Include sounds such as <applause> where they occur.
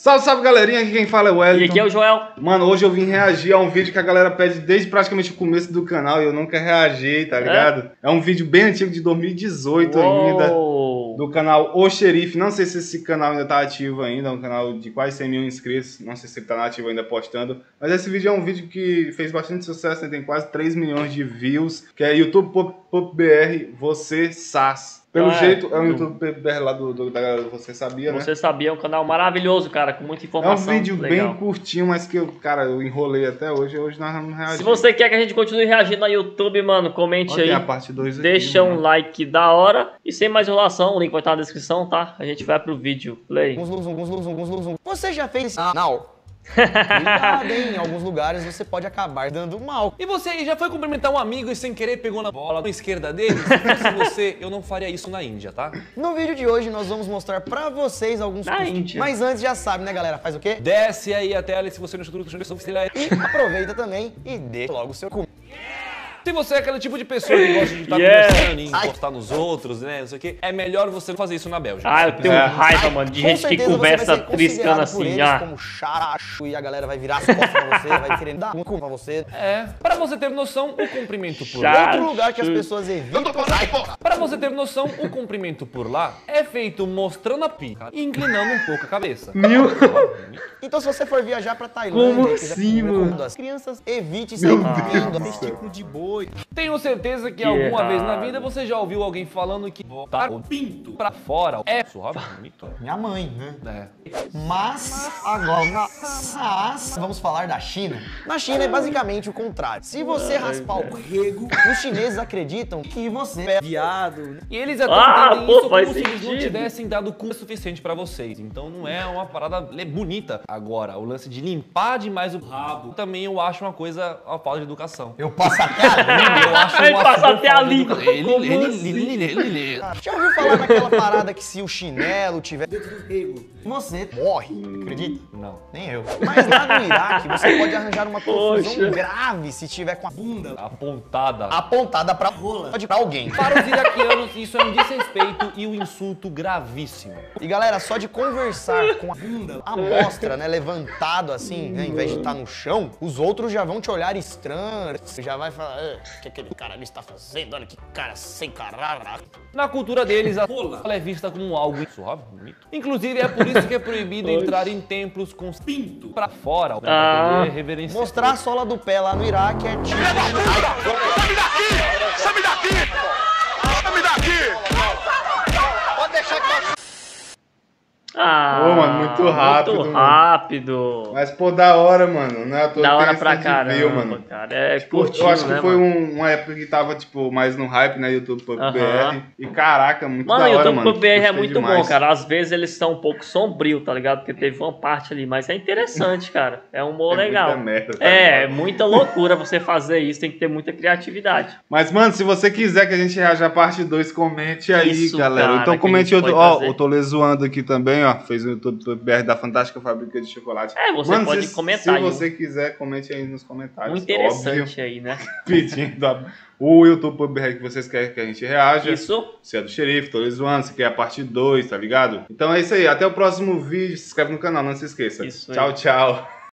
Salve, salve galerinha, aqui quem fala é o E Wellington. aqui é o Joel. Mano, hoje eu vim reagir a um vídeo que a galera pede desde praticamente o começo do canal e eu nunca reagi, tá ligado? É, um vídeo bem antigo de 2018 ainda, Uou. do canal O Xerife. Não sei se esse canal ainda tá ativo ainda, é um canal de quase 100 mil inscritos. Não sei se ele tá ativo ainda postando. Mas esse vídeo é um vídeo que fez bastante sucesso, né? tem quase 3 milhões de views, que é youtube.br Você Sas. Pelo Ah, é. jeito, é um Hum. YouTube BR lá do, do- da galera do Você Sabia, né? Você sabia, é um canal maravilhoso, cara, com muita É um informação. vídeo legal. bem curtinho, mas que eu, cara, eu enrolei até hoje. Hoje nós vamos reagir. Se você quer que a gente continue reagindo no YouTube, mano, comente Olha, aí. a parte 2 aqui. Deixa um mano. like da hora. E sem mais enrolação, o link vai estar na descrição, tá? A gente vai pro vídeo. Play. Você já fez isso? Não. Cuidado, hein? Em alguns lugares você pode acabar dando mal. E você aí já foi cumprimentar um amigo e sem querer pegou na bola na esquerda dele? Se fosse <laughs> você, eu não faria isso na Índia, tá? No vídeo de hoje nós vamos mostrar pra vocês alguns Na costumes. Índia. Mas antes já sabe, né, galera? Faz o quê? Desce aí a tela e se você não não E aproveita também e deixa logo o seu cu. Se você é aquele tipo de pessoa que gosta de estar Yeah. conversando e encostar nos outros, né? Não sei o quê, é melhor você fazer isso na Bélgica. Ah, eu tenho É. raiva, mano, de Com gente que conversa ser triscando por assim, eles ah. como characho e a galera vai virar as costas pra você, vai querer dar um cu pra você. É, para você ter noção, o cumprimento por lá. Outro lugar que as pessoas evitam. Para você ter noção, o cumprimento por lá é feito mostrando a pica e inclinando um pouco a cabeça. Meu... Então, se você for viajar pra Tailândia Como assim, mano? das crianças, evite sair comendo testículo de boi. Tenho certeza que Que alguma vez na errado. vida você já ouviu alguém falando que botar o pinto pra fora é suave, bonito. Minha mãe, né? É. Mas agora mas, vamos falar da China. Na China é basicamente o contrário. Se você raspar o rego, os chineses acreditam que você é viado. E eles até Ah, entendem pô, isso como se eles não tivessem dado cu suficiente pra vocês. Então não é uma parada bonita. Agora, o lance de limpar demais o rabo também eu acho uma coisa, uma falta de educação. Eu passo até a acho Ele passa até a língua. Ele, ele, assim? ele, ele, ele, ele. Já ouviu falar naquela parada que se o chinelo tiver dentro do rego, você morre? Acredita? Não. Nem eu. Mas lá no Iraque, você pode arranjar uma confusão Poxa. grave se tiver com a bunda Apontada. apontada pra rola de pra alguém. Para os iraquianos, isso é um desrespeito e um insulto gravíssimo. E galera, só de conversar com a bunda à mostra, né, levantado assim, né, em vez de estar no chão, os outros já vão te olhar estranho, já vai falar, "Ah, o que aquele cara ali está fazendo? Olha que cara sem caráter. Na cultura deles, a rola é vista como algo suave, bonito. Inclusive, é por isso que é proibido <laughs> entrar em templos com pinto pra fora, Ah. pra poder reverenciar. Mostrar a sola do pé lá no Iraque é tipo... Ah, Ô, mano, muito rápido, Muito mano. rápido. Mas, pô, da hora, mano. É toa Da hora pra caramba, view, mano. cara. É Pô, curtinho, eu acho que né, foi mano? um- uma época que tava, tipo, mais no hype, né? YouTube.br. Aham. E caraca, muito Mano, da hora, YouTube mano. pro BR é muito demais. bom, cara. Às vezes eles são um pouco sombrio, tá ligado? Porque teve uma parte ali, mas é interessante, cara. É um humor É legal. muita merda, tá é, é ligado? muita loucura você fazer isso, tem que ter muita criatividade. Mas, mano, se você quiser que a gente reaja a parte 2, comente aí, Isso, galera. cara, então comente outro. Ó, fazer. o Tolê zoando aqui também, ó. Fez o YouTube.br da Fantástica Fábrica de Chocolate. É, você Mano, pode se, comentar Se aí. você quiser, comente aí nos comentários. Muito interessante aí, né? Óbvio, <laughs> pedindo a- o YouTube.br que vocês querem que a gente reaja. Isso. Se é do xerife, Tolê zoando, se quer a parte 2, tá ligado? Então é isso aí. Até o próximo vídeo. Se inscreve no canal, não se esqueça. Isso aí. tchau, tchau.